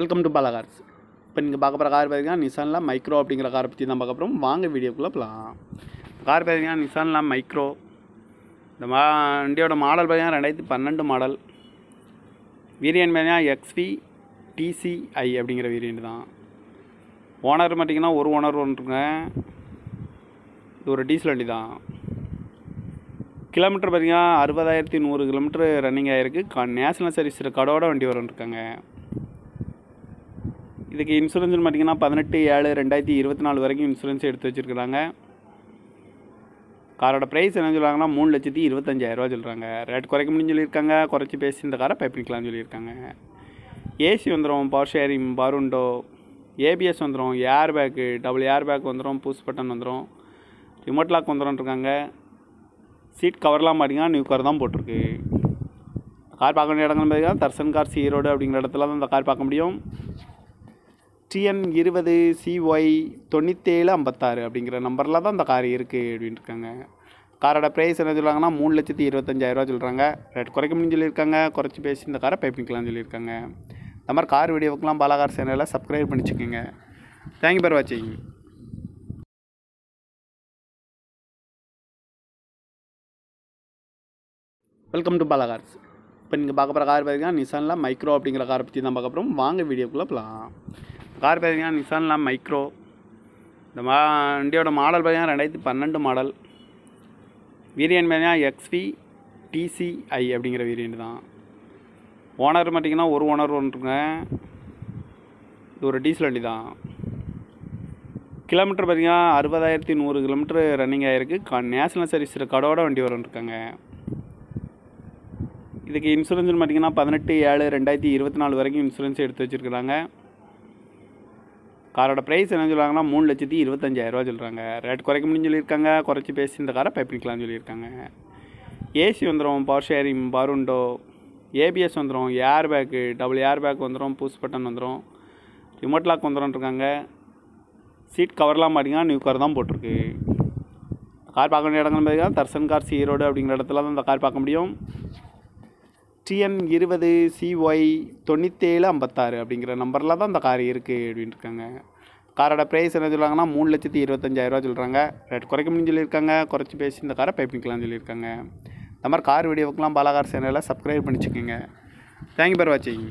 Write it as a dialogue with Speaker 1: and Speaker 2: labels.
Speaker 1: Welcome to Bala cars இப்போ நீங்கள் பார்க்க போகிற கார் பார்த்தீங்கன்னா நிசானில் மைக்ரோ அப்படிங்கிற காரை பற்றி தான் பார்க்க போகிறோம் வாங்க வீடியோக்குள்ளே போகலாம் கார் பார்த்தீங்கன்னா நிசானில் மைக்ரோ இந்த மா வண்டியோட மாடல் பார்த்தீங்கன்னா ரெண்டாயிரத்தி பன்னெண்டு மாடல் வேரியன்ட் பார்த்தீங்கன்னா எக்ஸ்வி டிசிஐ அப்படிங்கிற வேரியன்ட் தான். ஓனர் பார்த்தீங்கன்னா ஒரு ஓனர் ஒன்றுங்க இது ஒரு டீசல் வண்டி தான். கிலோமீட்டர் பார்த்தீங்கன்னா அறுபதாயிரத்தி நூறு கிலோமீட்டர் ரன்னிங் ஆகிருக்கு கா நேஷனல் சர்வீஸ் ரெக்கார்டோட வண்டி வரும்னு இருக்காங்க. இதுக்கு இன்சூரன்ஸ் பார்த்தீங்கன்னா பதினெட்டு ஏழு ரெண்டாயிரத்தி இருபத்தி நாலு வரைக்கும் இன்சூரன்ஸ் எடுத்து வச்சுருக்குறாங்க. காரோட ப்ரைஸ் என்ன சொல்கிறாங்கன்னா மூணு லட்சத்தி இருபத்தஞ்சாயிரரூவா சொல்கிறாங்க ரேட் குறைக்க முடியும்னு சொல்லியிருக்காங்க. குறைச்சி பேசி இந்த காரை பை சொல்லியிருக்காங்க. ஏசி வந்துடும் பவர் ஷேரிங் பருண்டோ ஏபிஎஸ் வந்துடும் air bag double air bag வந்துடும் பூஸ் பட்டன் வந்துடும் ரிமோட் லாக் வந்துடும் இருக்காங்க. சீட் கவர்லாம் பார்த்தீங்கன்னா நியூ கார் தான் போட்டிருக்கு. கார் பார்க்க வேண்டிய இடங்கள் பார்த்தீங்கன்னா தர்சன் கார்ஸ் ஈரோடு அப்படிங்கிற இடத்துல தான் இந்த கார் பார்க்க முடியும். டிஎன் இருபது சிஒய் தொண்ணூற்றேழு ஐம்பத்தாறு அப்படிங்கிற நம்பரில் தான் இந்த கார் இருக்குது அப்படின்ட்டு இருக்காங்க. காரோட ப்ரைஸ் என்ன சொல்கிறாங்கன்னா மூணு லட்சத்தி இருபத்தஞ்சாயிரரூவா சொல்கிறாங்க ரேட் குறைக்க முடியும்னு சொல்லியிருக்காங்க. குறைச்சி பேசி இந்த காரை பை பண்ணிக்கலாம்னு சொல்லியிருக்காங்க. இந்த மாதிரி கார் வீடியோவுக்குலாம் பாலாகார் சேனலில் சப்ஸ்கிரைப் பண்ணிச்சுக்கோங்க. தேங்க்யூ ஃபார் வாட்சிங் வெல்கம் டு பாலாகார்ஸ் இப்போ நீங்கள் பார்க்க போகிற கார் பார்த்தீங்கன்னா நிசானில் மைக்ரோ அப்படிங்கிற காரை பற்றி தான் பார்க்க போகிறோம் வாங்க வீடியோக்குள்ளே போகலாம் கார் பார்த்தீங்கன்னா நிசானில் மைக்ரோ. இந்த மா வண்டியோட மாடல் பார்த்தீங்கன்னா ரெண்டாயிரத்தி பன்னெண்டு மாடல். வீரியன் பார்த்தீங்கன்னா எக்ஸ்வி டிசிஐ அப்படிங்கிற வேரியன்ட் தான். ஓனர் பார்த்தீங்கன்னா ஒரு ஓனர் ஒன்றுங்க. இது ஒரு டீசல் வண்டி தான். கிலோமீட்டர் பார்த்தீங்கன்னா அறுபதாயிரத்தி நூறு கிலோமீட்டர் ரன்னிங் ஆகிருக்கு க நேஷனல் சர்வீஸ் ரெக்கார்டோட வண்டி வரும்னு இருக்காங்க இதுக்கு இன்சூரன்ஸ்னு பார்த்தீங்கன்னா பதினெட்டு ஏழு ரெண்டாயிரத்தி இருபத்தி நாலு வரைக்கும் இன்சூரன்ஸ் எடுத்து வச்சுருக்குறாங்க. காரோட ப்ரைஸ் என்ன சொல்கிறாங்கன்னா மூணு லட்சத்தி இருபத்தஞ்சாயிரரூவா சொல்கிறாங்க ரேட் குறைக்க முடியும்னு சொல்லியிருக்காங்க. குறைச்சி பேசி இந்த காரை பை பண்ணிக்கலாம்னு சொல்லியிருக்காங்க. ஏசி வந்துடும் பவர் ஷேரிங் பருண்டோ ஏபிஎஸ் வந்துடும் air bag double air bag வந்துடும் புஷ் பட்டன் வந்துடும் ரிமோட் லாக் வந்துடும் இருக்காங்க. சீட் கவர்லாம் பார்த்தீங்கன்னா நியூ கார் தான் போட்டிருக்கு. கார் பார்க்க வேண்டிய இடங்கள் பார்த்தீங்கன்னா தர்சன் கார்ஸ் ஈரோடு அப்படிங்கிற இடத்துல தான் இந்த கார் பார்க்க முடியும். டிஎன் இருபது சிஒய் தொண்ணூற்றேழு ஐம்பத்தாறு அப்படிங்கிற நம்பரில் தான் இந்த கார் இருக்குது அப்படின்ட்டு இருக்காங்க. காரோட ப்ரைஸ் என்ன சொல்கிறாங்கன்னா மூணு லட்சத்தி இருபத்தஞ்சாயிரரூவா சொல்கிறாங்க ரேட் குறைக்க முடியும்னு சொல்லியிருக்காங்க. குறைச்சி பேசி இந்த காரை பைப்பிக்கலாம்னு சொல்லியிருக்காங்க. இந்த மாதிரி கார் வீடியோவுக்குலாம் பாலாகார் சேனலில் சப்ஸ்கிரைப் பண்ணிச்சுக்கோங்க. தேங்க்யூ ஃபார் வாட்சிங்